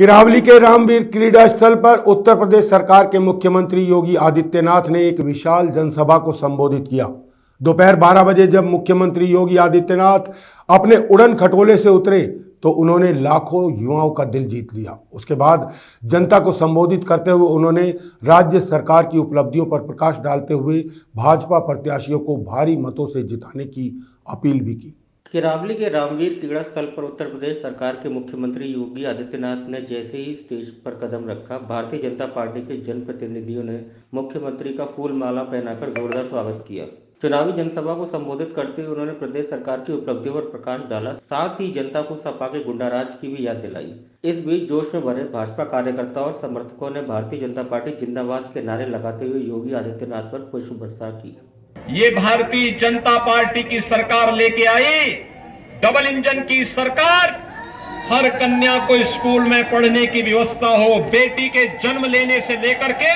किरावली के रामवीर क्रीडा स्थल पर उत्तर प्रदेश सरकार के मुख्यमंत्री योगी आदित्यनाथ ने एक विशाल जनसभा को संबोधित किया। दोपहर 12 बजे जब मुख्यमंत्री योगी आदित्यनाथ अपने उड़न खटोले से उतरे तो उन्होंने लाखों युवाओं का दिल जीत लिया। उसके बाद जनता को संबोधित करते हुए उन्होंने राज्य सरकार की उपलब्धियों पर प्रकाश डालते हुए भाजपा प्रत्याशियों को भारी मतों से जिताने की अपील भी की। किरावली के रामवीर क्रीड़ा स्थल पर उत्तर प्रदेश सरकार के मुख्यमंत्री योगी आदित्यनाथ ने जैसे ही स्टेज पर कदम रखा, भारतीय जनता पार्टी के जनप्रतिनिधियों ने मुख्यमंत्री का फूल माला पहनाकर जोरदार स्वागत किया। चुनावी जनसभा को संबोधित करते हुए उन्होंने प्रदेश सरकार की उपलब्धियों पर प्रकाश डाला, साथ ही जनता को सपा के गुंडाराज की भी याद दिलाई। इस बीच जोश में भरे भाजपा कार्यकर्ताओं और समर्थकों ने भारतीय जनता पार्टी जिंदाबाद के नारे लगाते हुए योगी आदित्यनाथ पर पुष्प वर्षा की। ये भारतीय जनता पार्टी की सरकार लेके आई। डबल इंजन की सरकार। हर कन्या को स्कूल में पढ़ने की व्यवस्था हो, बेटी के जन्म लेने से लेकर के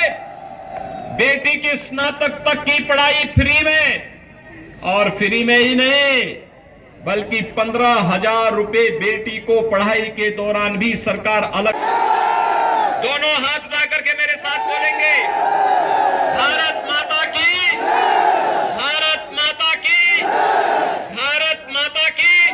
बेटी की स्नातक तक की पढ़ाई फ्री में। और फ्री में ही नहीं, बल्कि पंद्रह हज़ार रुपए बेटी को पढ़ाई के दौरान भी सरकार अलग दोनों हाथ उठा करके मेरे साथ बोलेंगे। भारत माता की भारत माता की भारत माता की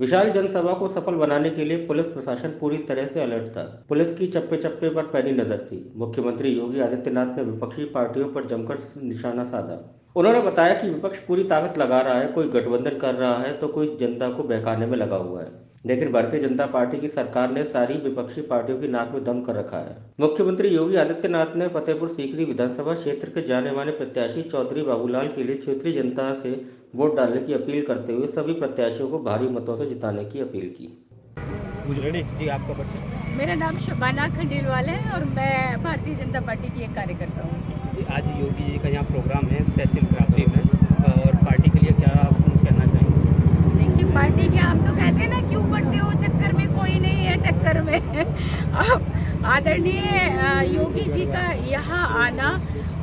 विशाल जनसभा को सफल बनाने के लिए पुलिस प्रशासन पूरी तरह से अलर्ट था। पुलिस की चप्पे चप्पे पर पैनी नज़र थी। मुख्यमंत्री योगी आदित्यनाथ ने विपक्षी पार्टियों पर जमकर निशाना साधा। उन्होंने बताया कि विपक्ष पूरी ताकत लगा रहा है, कोई गठबंधन कर रहा है तो कोई जनता को बहकाने में लगा हुआ है। लेकिन भारतीय जनता पार्टी की सरकार ने सारी विपक्षी पार्टियों की नाक में दम कर रखा है। मुख्यमंत्री योगी आदित्यनाथ ने फतेहपुर सीकरी विधानसभा क्षेत्र के जाने माने प्रत्याशी चौधरी बाबूलाल के लिए क्षेत्रीय जनता से वोट डालने की अपील करते हुए सभी प्रत्याशियों को भारी मतों से जिताने की अपील की। जी आपका बच्चा मेरा नाम शबाना खंडेलवाल है और मैं भारतीय जनता पार्टी की एक कार्यकर्ता हूँ। आज योगी जी का यहाँ प्रोग्राम है तहसील क्राफ्टी में और पार्टी के लिए क्या आप कहना चाहेंगे देखिए पार्टी के हम तो कहते हैं ना क्यों पढ़ते हो चक्कर में कोई नहीं है टक्कर में अब आदरणीय योगी जी का यहाँ आना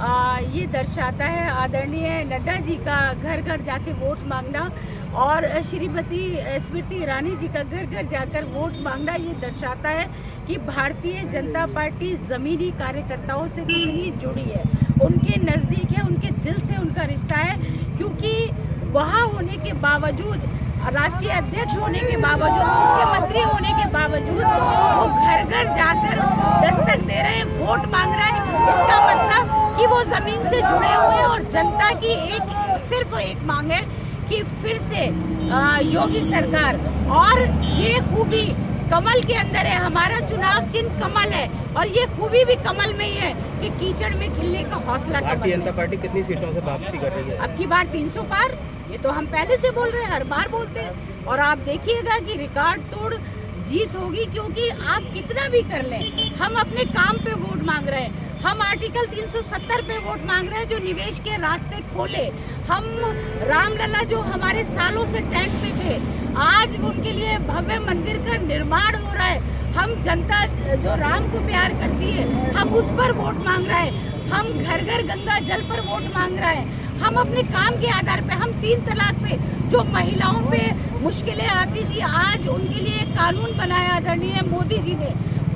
आ, ये दर्शाता है आदरणीय नड्डा जी का घर घर जाके वोट मांगना और श्रीमती स्मृति ईरानी जी का घर घर जाकर वोट मांगना ये दर्शाता है कि भारतीय जनता पार्टी ज़मीनी कार्यकर्ताओं से कितनी जुड़ी है। उनके नज़दीक है उनके दिल से उनका रिश्ता है क्योंकि वहाँ होने के बावजूद राष्ट्रीय अध्यक्ष होने के बावजूद मुख्यमंत्री होने के बावजूद वो घर घर जाकर दस्तक दे रहे हैं वोट मांग रहे हैं। इसका मतलब कि वो ज़मीन से जुड़े हुए और जनता की एक सिर्फ़ एक मांग है कि फिर से योगी सरकार। और ये खूबी कमल के अंदर है। हमारा चुनाव चिन्ह कमल है और ये खूबी भी कमल में ही है कि कीचड़ में खिलने का हौसला भारतीय जनता पार्टी कितनी सीटों से वापसी कर रही है? अब की बार 300 पार ये तो हम पहले से बोल रहे हैं हर बार बोलते हैं। और आप देखिएगा कि रिकॉर्ड तोड़ जीत होगी क्योंकि आप कितना भी कर लें, हम अपने काम पे वोट मांग रहे हैं। हम आर्टिकल 370 पे वोट मांग रहे हैं जो निवेश के रास्ते खोले। हम रामलला जो हमारे सालों से टैंक पे थे, आज उनके लिए भव्य मंदिर का निर्माण हो रहा है। हम जनता, जो राम को प्यार करती है, हम उस पर वोट मांग रहे हैं। हम घर घर गंगा जल पर वोट मांग रहे हैं। हम अपने काम के आधार पे, हम तीन तलाक पे, जो महिलाओं पे मुश्किलें आती थी आज उनके लिए एक कानून बनाया आदरणीय मोदी जी ने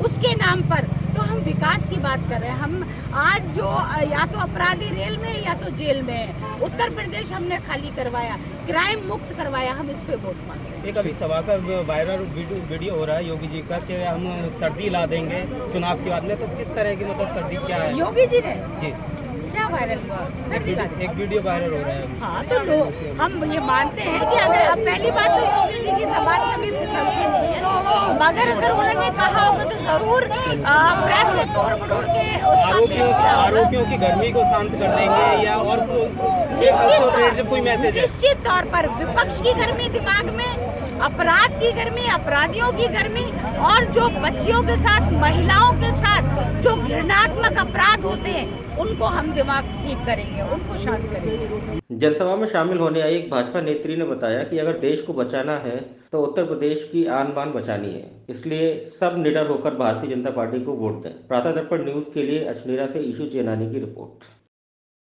उसके नाम पर। तो हम विकास की बात कर रहे हैं। हम आज जो या तो अपराधी रेल में या तो जेल में है। उत्तर प्रदेश हमने खाली करवाया क्राइम मुक्त करवाया हम इस पे वोट मांगे एक अभी सभा का वायरल वीडियो हो रहा है योगी जी का कि हम सर्दी ला देंगे चुनाव के बाद में तो किस तरह की मतलब सर्दी क्या है? योगी जी ने? जी। क्या वायरल हुआ? सर्दी ला एक वीडियो वायरल हो रहा है। हाँ तो लो हम ये मानते हैं कि अगर अब पहली बात तो योगी जी की सवाल कभी फिसलती नहीं है। मगर अगर उन्होंने कहा होगा ज़रूर प्रेस तोड़ मटोड़ के आरोपियों आरोपियों की गर्मी को शांत कर देंगे या और निश्चित कोई मैसेज निश्चित तौर पर विपक्ष की गर्मी दिमाग में अपराध की गर्मी अपराधियों की गर्मी और जो बच्चियों के साथ महिलाओं के साथ जो घृणात्मक अपराध होते हैं उनको हम दिमाग ठीक करेंगे उनको शांत करेंगे। जनसभा में शामिल होने आई एक भाजपा नेत्री ने बताया कि अगर देश को बचाना है तो उत्तर प्रदेश की आन बान बचानी है। इसलिए सब निडर होकर भारतीय जनता पार्टी को वोट दें। प्रातः दर्पण न्यूज़ के लिए अचनेरा से ईशु चेनानी की रिपोर्ट।